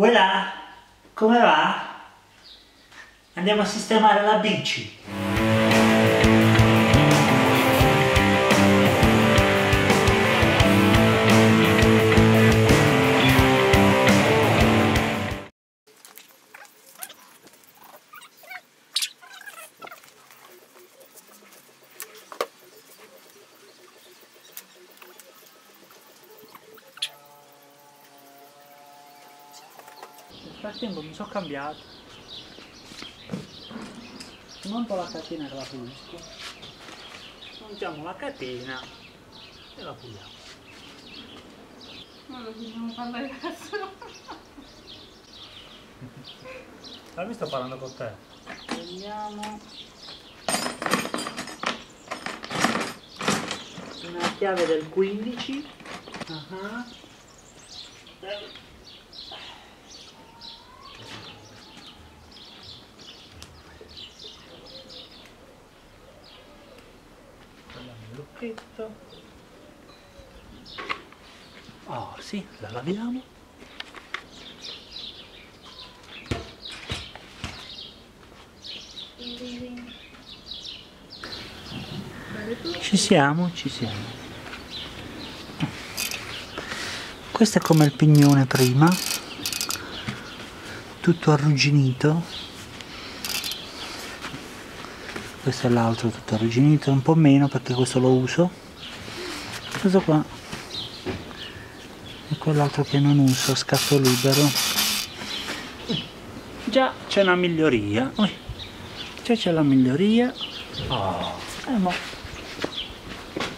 Voilà, come va? Andiamo a sistemare la bici. Nel frattempo mi sono cambiato. Monto la catena e la pulisco. Montiamo la catena e la puliamo. Non lo dobbiamo parlare adesso. Ma mi sto parlando con te. Prendiamo una chiave del 15. Ah. Prendiamo lucchetto. Oh sì, la laviamo. Ci siamo, ci siamo. Questo è come il pignone prima, tutto arrugginito. Questo è l'altro tutto arrugginito, un po' meno perché questo lo uso. Questo qua è quell'altro che non uso, scatto libero. Già c'è una miglioria. Già c'è la miglioria. Oh, eh, mo.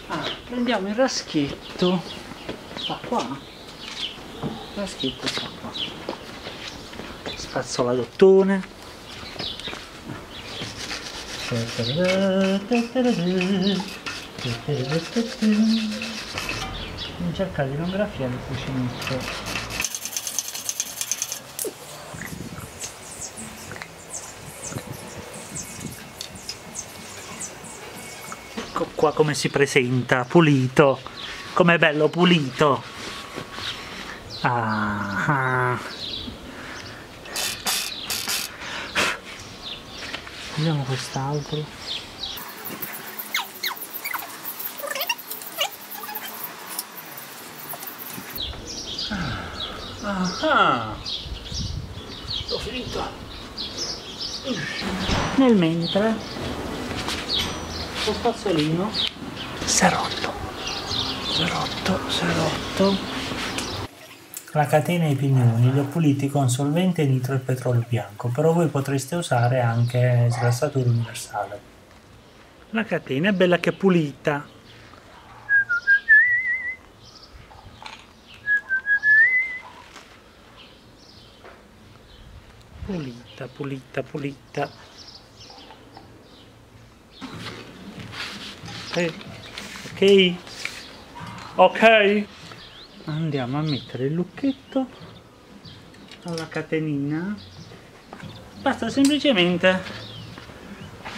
Ah, prendiamo il raschietto. Sta qua. Il raschietto sta qua. Spazzoladottone. Non cercare di non graffiare il cuscinetto. Ecco qua come si presenta, pulito. Com'è bello pulito. Ah, ah. Vediamo quest'altro. Ah, ah. L'ho finito. Nel mentre questo spazzolino si è rotto si è rotto si è rotto la catena e i pignoni li ho puliti con solvente nitro e petrolio bianco però voi potreste usare anche sgrassatura universale. La catena è bella che è pulita. Pulita pulita pulita. Ok ok? Ok andiamo a mettere il lucchetto alla catenina. Basta semplicemente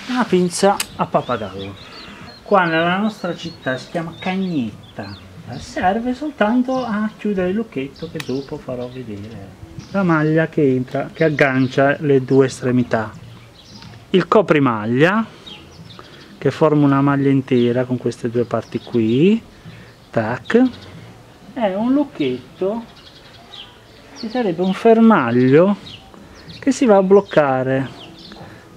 una pinza a pappagallo qua nella nostra città si chiama cagnetta. Serve soltanto a chiudere il lucchetto che dopo farò vedere la maglia che entra che aggancia le due estremità. Il coprimaglia che forma una maglia intera con queste due parti qui. Tac è un lucchetto che sarebbe un fermaglio che si va a bloccare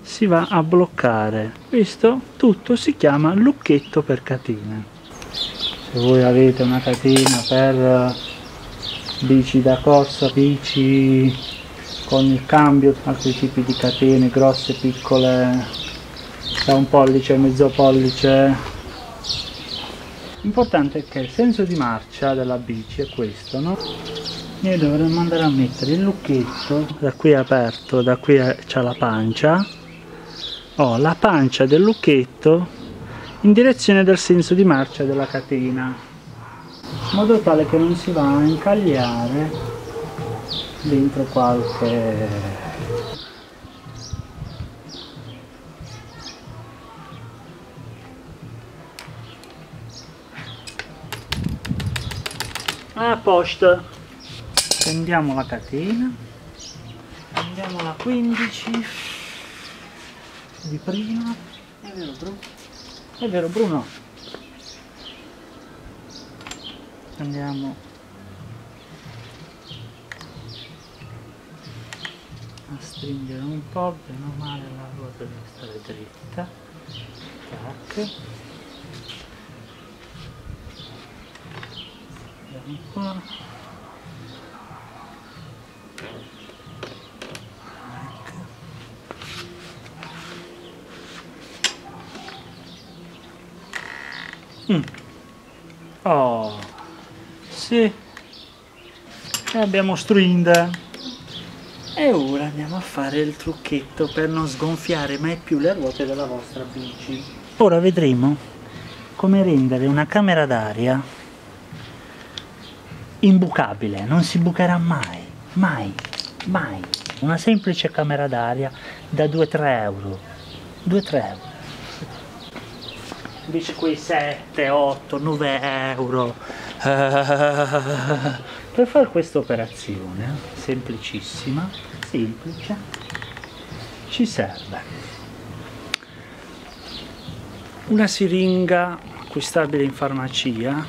si va a bloccare. Questo tutto si chiama lucchetto per catene. Se voi avete una catena per bici da corsa bici con il cambio altri tipi di catene grosse piccole da un pollice mezzo pollice l'importante è che il senso di marcia della bici è questo no? noi dovremmo andare a mettere il lucchetto da qui è aperto da qui c'è la pancia ho la pancia del lucchetto in direzione del senso di marcia della catena in modo tale che non si va a incagliare dentro qualche a posto. Prendiamo la catena. Andiamo alla 15 di prima. È vero Bruno? è vero Bruno. Andiamo a stringere un po' bene o male la ruota deve stare dritta. Tac andiamo qua Mm. Oh, sì. E abbiamo Strind. E ora andiamo a fare il trucchetto per non sgonfiare mai più le ruote della vostra bici. Ora vedremo come rendere una camera d'aria imbucabile, non si bucherà mai, mai, mai. Una semplice camera d'aria da 2-3 euro. 2-3 euro invece quei 7, 8, 9 euro per fare questa operazione semplicissima semplice ci serve una siringa acquistabile in farmacia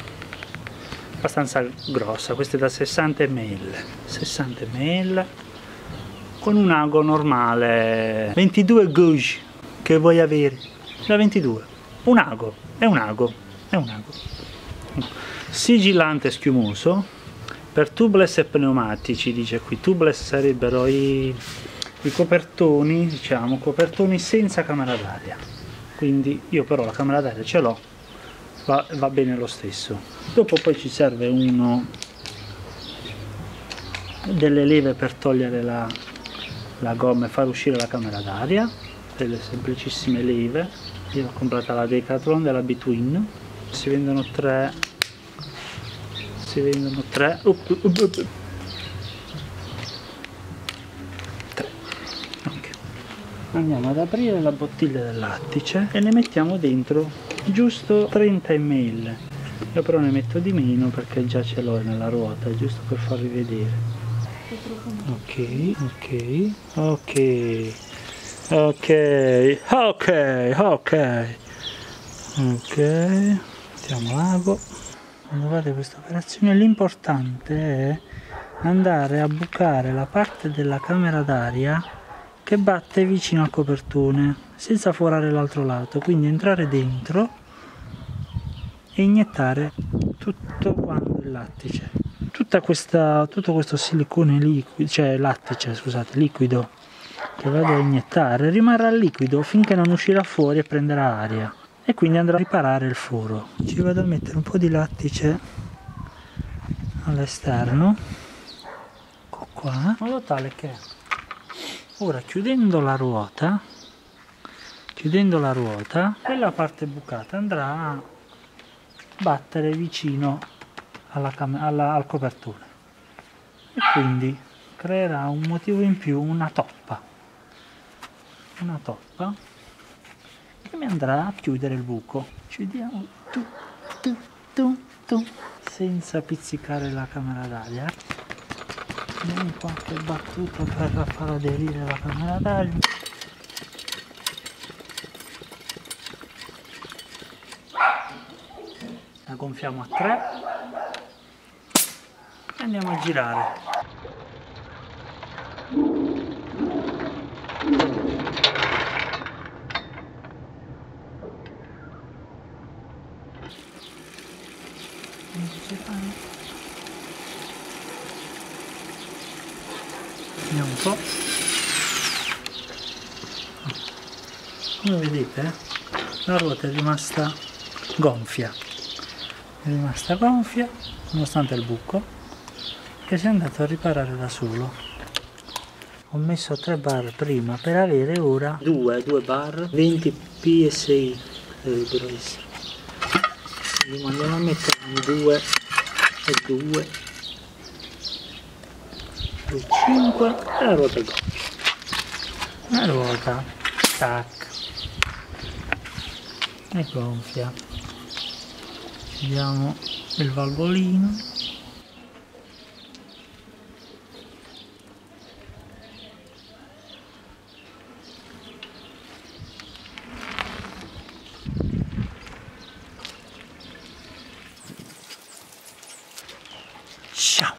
abbastanza grossa questa è da 60 ml 60 ml con un ago normale 22 gauge che vuoi avere da 22 un ago, è un ago, è un ago. Sigillante schiumoso per tubeless e pneumatici, dice qui. Tubeless sarebbero i, i copertoni, diciamo, copertoni senza camera d'aria. Quindi io però la camera d'aria ce l'ho, va, va bene lo stesso. Dopo poi ci serve uno delle leve per togliere la, la gomma e far uscire la camera d'aria, delle semplicissime leve io l'ho comprata la Decathlon della Between si vendono tre si vendono tre up, up, up. Andiamo ad aprire la bottiglia del lattice e ne mettiamo dentro giusto 30 ml. Io però ne metto di meno perché già ce l'ho nella ruota giusto per farvi vedere. Ok ok ok ok ok ok. Ok mettiamo l'ago. Quando fate questa operazione l'importante è andare a bucare la parte della camera d'aria che batte vicino al copertone senza forare l'altro lato quindi entrare dentro e iniettare tutto quanto il lattice. Tutta questa tutto questo silicone liquido cioè lattice scusate liquido che vado a iniettare rimarrà liquido finché non uscirà fuori e prenderà aria. E quindi andrà a riparare il foro. Ci vado a mettere un po' di lattice all'esterno. Ecco qua. In modo tale che ora chiudendo la ruota chiudendo la ruota quella parte bucata andrà a battere vicino alla alla, al copertone. E quindi creerà un motivo in più una toppa. Una toppa che mi andrà a chiudere il buco. Chiudiamo tu, tu, tu, tu, senza pizzicare la camera d'aria diamo qualche battuto per far aderire la camera d'aria la gonfiamo a 3 e andiamo a girare Vediamo un po'. Come vedete la ruota è rimasta gonfia. È rimasta gonfia nonostante il buco che si è andato a riparare da solo. Ho messo 3 bar prima per avere ora 2, 2 bar 20 PSI essere. Quindi andiamo a mettere 2 e 2 più 5 e la ruota gonfia la ruota tac. E gonfia. Vediamo il valvolino